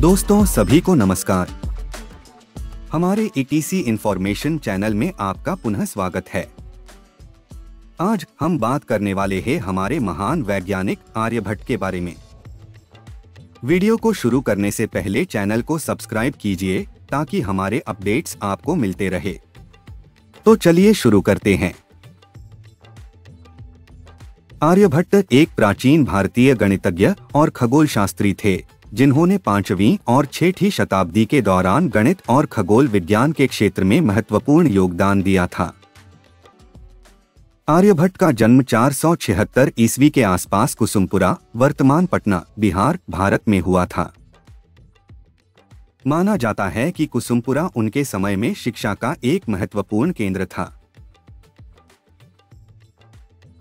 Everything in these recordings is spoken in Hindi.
दोस्तों, सभी को नमस्कार। हमारे एटीसी इंफॉर्मेशन चैनल में आपका पुनः स्वागत है। आज हम बात करने वाले हैं हमारे महान वैज्ञानिक आर्यभट्ट के बारे में। वीडियो को शुरू करने से पहले चैनल को सब्सक्राइब कीजिए, ताकि हमारे अपडेट्स आपको मिलते रहे। तो चलिए शुरू करते हैं। आर्यभट्ट एक प्राचीन भारतीय गणितज्ञ और खगोल शास्त्री थे। जिन्होंने पांचवी और छठी शताब्दी के दौरान गणित और खगोल विज्ञान के क्षेत्र में महत्वपूर्ण योगदान दिया था। आर्यभट्ट का जन्म चार सौ ईस्वी के आसपास कुसुमपुरा, वर्तमान पटना, बिहार, भारत में हुआ था। माना जाता है कि कुसुमपुरा उनके समय में शिक्षा का एक महत्वपूर्ण केंद्र था।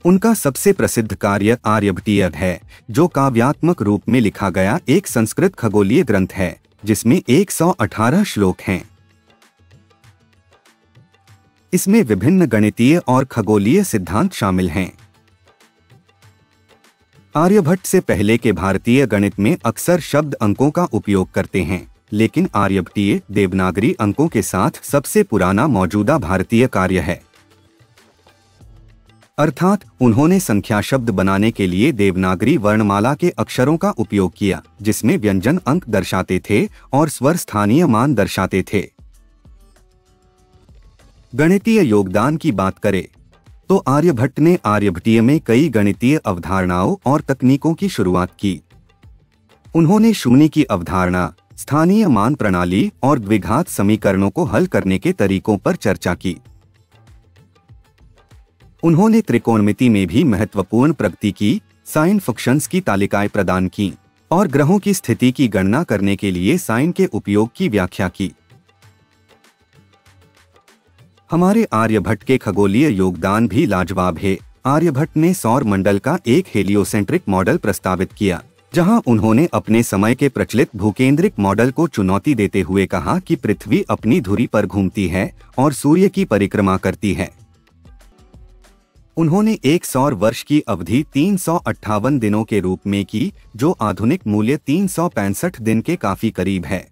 उनका सबसे प्रसिद्ध कार्य आर्यभटीय है, जो काव्यात्मक रूप में लिखा गया एक संस्कृत खगोलीय ग्रंथ है, जिसमें 118 श्लोक हैं। इसमें विभिन्न गणितीय और खगोलीय सिद्धांत शामिल हैं। आर्यभट्ट से पहले के भारतीय गणित में अक्सर शब्द अंकों का उपयोग करते हैं, लेकिन आर्यभटीय देवनागरी अंकों के साथ सबसे पुराना मौजूदा भारतीय कार्य है। अर्थात उन्होंने संख्या शब्द बनाने के लिए देवनागरी वर्णमाला के अक्षरों का उपयोग किया, जिसमें व्यंजन अंक दर्शाते थे और स्वर स्थानीय मान दर्शाते थे। गणितीय योगदान की बात करें तो आर्यभट्ट ने आर्यभट्टीय में कई गणितीय अवधारणाओं और तकनीकों की शुरुआत की। उन्होंने शून्य की अवधारणा, स्थानीय मान प्रणाली और द्विघात समीकरणों को हल करने के तरीकों पर चर्चा की। उन्होंने त्रिकोणमिति में भी महत्वपूर्ण प्रगति की, साइन फ़ंक्शंस की तालिकाएँ प्रदान की, और ग्रहों की स्थिति की गणना करने के लिए साइन के उपयोग की व्याख्या की। हमारे आर्यभट्ट के खगोलीय योगदान भी लाजवाब है। आर्यभट्ट ने सौर मंडल का एक हेलियोसेंट्रिक मॉडल प्रस्तावित किया, जहाँ उन्होंने अपने समय के प्रचलित भूकेंद्रिक मॉडल को चुनौती देते हुए कहा कि पृथ्वी अपनी धुरी पर घूमती है और सूर्य की परिक्रमा करती है। उन्होंने एक सौर वर्ष की अवधि तीन सौ अट्ठावन दिनों के रूप में की, जो आधुनिक मूल्य तीन सौ पैंसठ दिन के काफ़ी करीब है।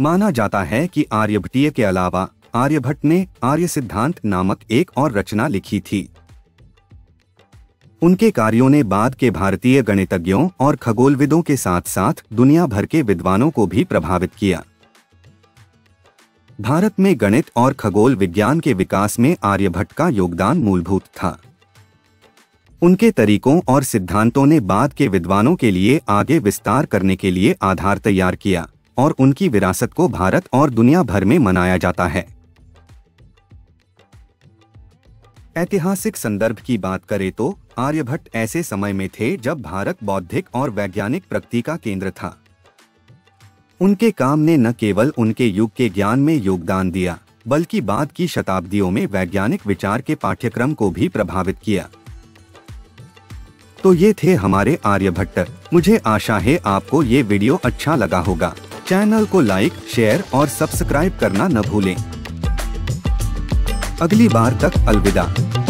माना जाता है कि आर्यभट्टीय के अलावा आर्यभट्ट ने आर्य सिद्धांत नामक एक और रचना लिखी थी। उनके कार्यों ने बाद के भारतीय गणितज्ञों और खगोलविदों के साथ साथ दुनिया भर के विद्वानों को भी प्रभावित किया। भारत में गणित और खगोल विज्ञान के विकास में आर्यभट्ट का योगदान मूलभूत था। उनके तरीकों और सिद्धांतों ने बाद के विद्वानों के लिए आगे विस्तार करने के लिए आधार तैयार किया और उनकी विरासत को भारत और दुनिया भर में मनाया जाता है। ऐतिहासिक संदर्भ की बात करें तो आर्यभट्ट ऐसे समय में थे जब भारत बौद्धिक और वैज्ञानिक प्रगति का केंद्र था। उनके काम ने न केवल उनके युग के ज्ञान में योगदान दिया, बल्कि बाद की शताब्दियों में वैज्ञानिक विचार के पाठ्यक्रम को भी प्रभावित किया। तो ये थे हमारे आर्यभट्ट मुझे आशा है आपको ये वीडियो अच्छा लगा होगा। चैनल को लाइक, शेयर और सब्सक्राइब करना न भूलें। अगली बार तक अलविदा।